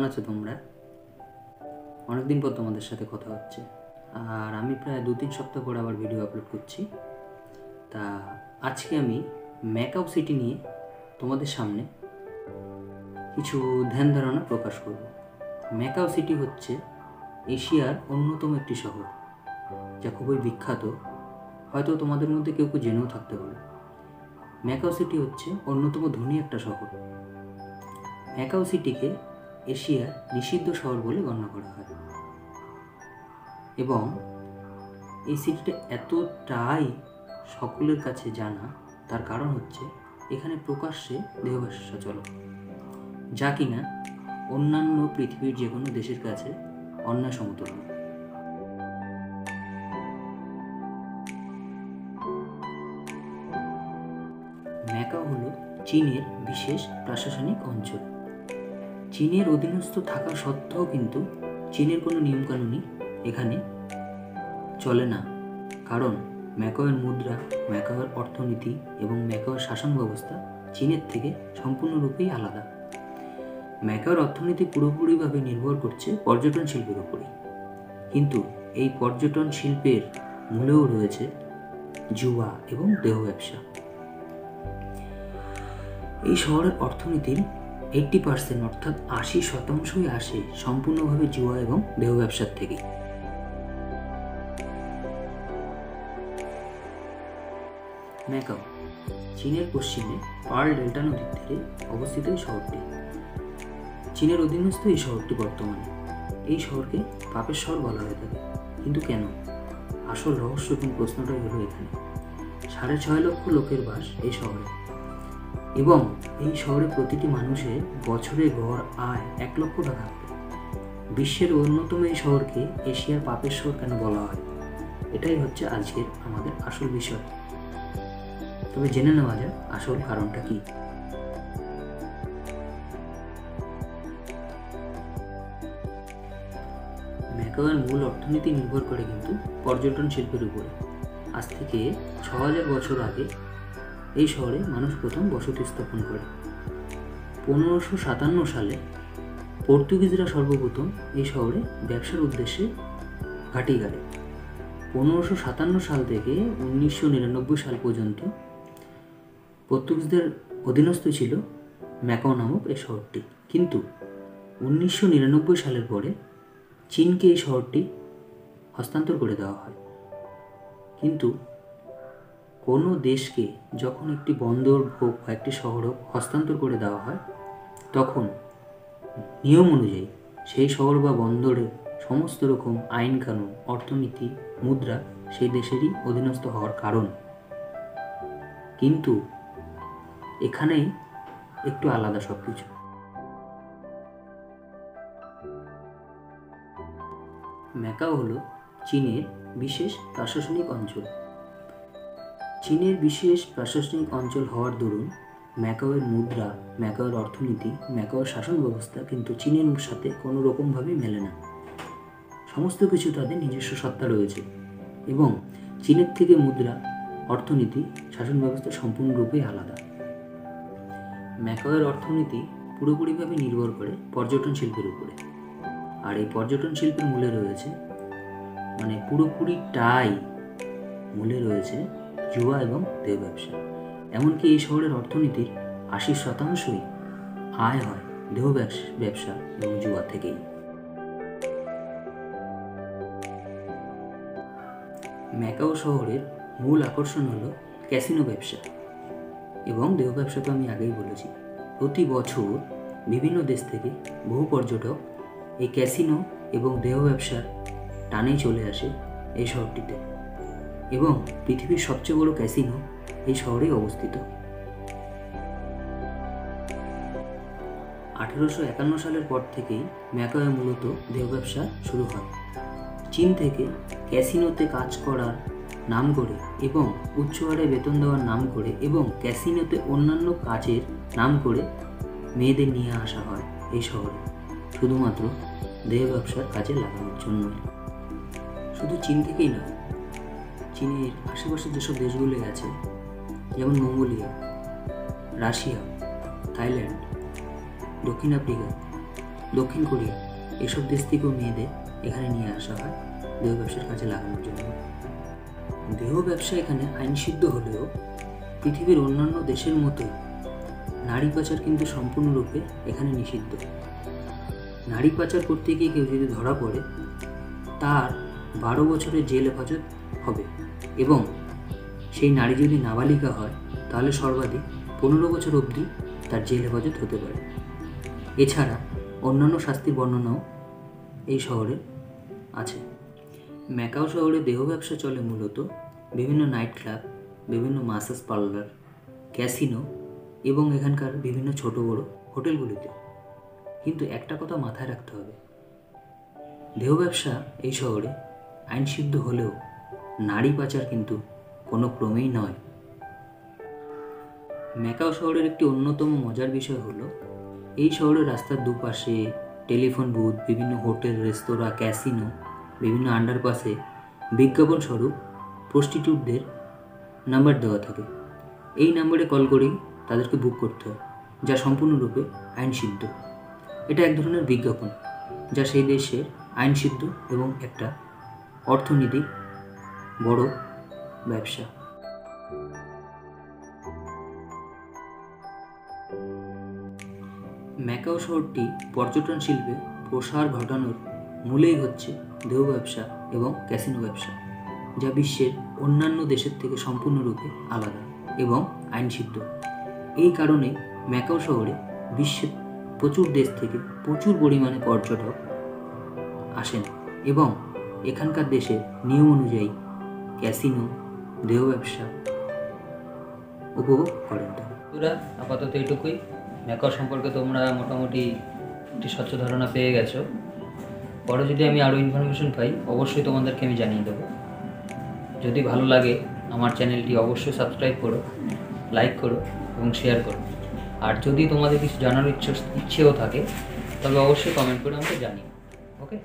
কেমন আছো তোমরা? অনেকদিন পর তোমাদের সাথে কথা হচ্ছে। আর আমি প্রায় দু তিন সপ্তাহ পর আবার ভিডিও আপলোড করছি। তা আজকে আমি ম্যাকআপ সিটি নিয়ে তোমাদের সামনে কিছু ধ্যান ধারণা প্রকাশ করব। ম্যাকাও সিটি হচ্ছে এশিয়ার অন্যতম একটি শহর, যা খুবই বিখ্যাত। হয়তো তোমাদের মধ্যে কেউ কেউ জেনেও থাকতে পারে। ম্যাকাও সিটি হচ্ছে অন্যতম ধনী একটা শহর। ম্যাকাও সিটিকে এশিয়ার নিষিদ্ধ শহর বলে গণ্য করা হয়। এবং এই সিটিটা এতটাই সকলের কাছে জানা, তার কারণ হচ্ছে এখানে প্রকাশ্যে দেহব্যবসা চলে। যা কিনা অন্যান্য পৃথিবীর যে কোনো দেশের কাছে অন্যায় সমতুল্য। ম্যাকাও হলো চীনের বিশেষ প্রশাসনিক অঞ্চল। চীনের অধীনস্থ থাকা সত্ত্বেও কিন্তু চীনের কোনো নিয়মকানুনই এখানে চলে না। কারণ ম্যাকাওয়ের মুদ্রা, ম্যাকাওয়ের অর্থনীতি এবং ম্যাকাওয়ের শাসন ব্যবস্থা চীনের থেকে সম্পূর্ণরূপেই আলাদা। ম্যাকাওয়ের অর্থনীতি পুরোপুরিভাবে নির্ভর করছে পর্যটন শিল্পের উপরেই। কিন্তু এই পর্যটন শিল্পের মূলেও রয়েছে জুয়া এবং দেহ ব্যবসা। এই শহরের অর্থনীতির এইটটি পার্সেন্ট অর্থাৎ আশি শতাংশই আসে সম্পূর্ণভাবে জুয়া এবং দেহ ব্যবসার থেকে। ম্যাকাও, চীনের পশ্চিমে পার্ল ডেল্টা নদীর তীরে অবস্থিত এই শহরটি। চীনের অধীনস্থ এই শহরটি বর্তমানে। এই শহরকে পাপের শহর বলা হয়ে থাকে। কিন্তু কেন? আসল রহস্য এবং প্রশ্নটাই হলো এখানে। সাড়ে ছয় লক্ষ লোকের বাস এই শহরে। এবং এই শহরে প্রতিটি মানুষের বছরে গড় আয় এক লক্ষ টাকা বিশ্বের অন্যতম এই শহরকে এশিয়ার পাপের শহর কেন বলা হয়? এটাই হচ্ছে আজকের আমাদের আসল বিষয়। তবে জেনে নেওয়া যাক আসল কারণটা কি। ম্যাকাওয়ের মূল অর্থনীতি নির্ভর করে কিন্তু পর্যটন শিল্পের উপরে। আজ থেকে ছ হাজার বছর আগে এই শহরে মানুষ প্রথম বসতি স্থাপন করে। পনেরোশো সাতান্ন সালে পর্তুগিজরা সর্বপ্রথম এই শহরে ব্যবসার উদ্দেশ্যে ঘাঁটি গাড়ে। পনেরোশো সাতান্ন সাল থেকে উনিশশো নিরানব্বই সাল পর্যন্ত পর্তুগিজদের অধীনস্থ ছিল ম্যাকাও নামক এই শহরটি। কিন্তু উনিশশো নিরানব্বই সালের পরে চীনকে এই শহরটি হস্তান্তর করে দেওয়া হয়। কিন্তু কোনো দেশকে যখন একটি বন্দর হোক বা একটি শহর হোক হস্তান্তর করে দেওয়া হয়, তখন নিয়ম অনুযায়ী সেই শহর বা বন্দরে সমস্ত রকম আইন কানুন, অর্থনীতি, মুদ্রা সেই দেশেরই অধীনস্থ হওয়ার কারণ। কিন্তু এখানেই একটু আলাদা সব কিছু ম্যাকাও হলো চীনের বিশেষ প্রশাসনিক অঞ্চল। চীনের বিশেষ প্রশাসনিক অঞ্চল হওয়ার দরুন ম্যাকাওয়ের মুদ্রা, ম্যাকাওয়ের অর্থনীতি, ম্যাকাওয়ের শাসন ব্যবস্থা কিন্তু চীনের সাথে কোনো রকমভাবেই মেলে না। সমস্ত কিছু তাদের নিজস্ব সত্তা রয়েছে এবং চীনের থেকে মুদ্রা, অর্থনীতি শাসন ব্যবস্থা সম্পূর্ণরূপে আলাদা। ম্যাকাওয়ের অর্থনীতি পুরোপুরিভাবে নির্ভর করে পর্যটন শিল্পের উপরে। আর এই পর্যটন শিল্পের মূলে রয়েছে মানে পুরোপুরিটাই মূলে রয়েছে জুয়া এবং দেহ ব্যবসা। এমনকি এই শহরের অর্থনীতির আশি শতাংশই আয় হয় দেহ ব্যবসা এবং জুয়া থেকেই। ম্যাকাও শহরের মূল আকর্ষণ হলো ক্যাসিনো ব্যবসা এবং দেহ ব্যবসা তো আমি আগেই বলেছি। প্রতি বছর বিভিন্ন দেশ থেকে বহু পর্যটক এই ক্যাসিনো এবং দেহ ব্যবসার টানেই চলে আসে এই শহরটিতে। এবং পৃথিবীর সবচেয়ে বড় ক্যাসিনো এই শহরেই অবস্থিত। আঠেরোশো একান্ন সালের পর থেকেই ম্যাকাওয়ে মূলত দেহ ব্যবসা শুরু হয়। চীন থেকে ক্যাসিনোতে কাজ করার নাম করে এবং উচ্চ হারে বেতন দেওয়ার নাম করে এবং ক্যাসিনোতে অন্যান্য কাজের নাম করে মেয়েদের নিয়ে আসা হয় এই শহরে। শুধুমাত্র দেহ ব্যবসার কাজে লাগানোর জন্য শুধু চীন থেকেই নয় চীনের আশেপাশে যেসব দেশগুলি আছে, যেমন মঙ্গোলিয়া, রাশিয়া, থাইল্যান্ড, দক্ষিণ আফ্রিকা, দক্ষিণ কোরিয়া, এসব দেশ থেকেও মেয়েদের এখানে নিয়ে আসা হয় দেহ ব্যবসার কাজে লাগানোর জন্য। দেহ ব্যবসা এখানে আইনসিদ্ধ হলেও পৃথিবীর অন্যান্য দেশের মতোই নারী পাচার কিন্তু সম্পূর্ণরূপে এখানে নিষিদ্ধ। নারী পাচার করতে গিয়ে কেউ যদি ধরা পড়ে, তার বারো বছরের জেল হেফাজত হবে। এবং সেই নারী যদি নাবালিকা হয়, তাহলে সর্বাধিক পনেরো বছর অবধি তার জেল হেফাজত হতে পারে। এছাড়া অন্যান্য শাস্তির বর্ণনাও এই শহরে আছে। ম্যাকাও শহরে দেহ ব্যবসা চলে মূলত বিভিন্ন নাইট ক্লাব, বিভিন্ন মাসাজ পার্লার, ক্যাসিনো এবং এখানকার বিভিন্ন ছোট বড় হোটেলগুলিতে। কিন্তু একটা কথা মাথায় রাখতে হবে। দেহ ব্যবসা এই শহরে আইনসিদ্ধ হলেও নারী পাচার কিন্তু কোনো ক্রমেই নয়। ম্যাকাও শহরের একটি অন্যতম মজার বিষয় হলো, এই শহরের রাস্তার দুপাশে টেলিফোন বুথ, বিভিন্ন হোটেল, রেস্তোরাঁ, ক্যাসিনো, বিভিন্ন আন্ডারপাসে বিজ্ঞাপন স্বরূপ প্রস্টিটিউটদের নাম্বার দেওয়া থাকে। এই নাম্বারে কল করেই তাদেরকে বুক করতে হয়, যা সম্পূর্ণরূপে আইনসিদ্ধ। এটা এক ধরনের বিজ্ঞাপন, যা সেই দেশের আইনসিদ্ধ এবং একটা অর্থনৈতিক বড় ব্যবসা। ম্যাকাও শহরটি পর্যটন শিল্পে প্রসার ঘটানোর মূলেই হচ্ছে দেহ ব্যবসা এবং ক্যাসিনো ব্যবসা, যা বিশ্বের অন্যান্য দেশের থেকে সম্পূর্ণরূপে আলাদা এবং আইনসিদ্ধ। এই কারণে ম্যাকাও শহরে বিশ্বের প্রচুর দেশ থেকে প্রচুর পরিমাণে পর্যটক আসেন এবং এখানকার দেশের নিয়ম অনুযায়ী ক্যাসিনো দেহ ব্যবসা উপভোগ করেন বন্ধুরা, আপাতত এটুকুই ম্যাকাও সম্পর্কে তোমরা মোটামুটি একটি স্বচ্ছ ধারণা পেয়ে গেছো। পরে যদি আমি আরও ইনফরমেশন পাই, অবশ্যই তোমাদেরকে আমি জানিয়ে দেবো। যদি ভালো লাগে, আমার চ্যানেলটি অবশ্যই সাবস্ক্রাইব করো লাইক করো এবং শেয়ার করো। আর যদি তোমাদের কিছু জানার ইচ্ছে ইচ্ছেও থাকে, তবে অবশ্যই কমেন্ট করে আমাকে জানিও। ওকে